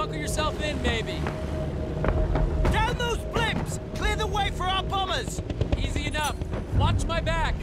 Buckle yourself in, maybe. Down those blimps! Clear the way for our bombers! Easy enough. Watch my back.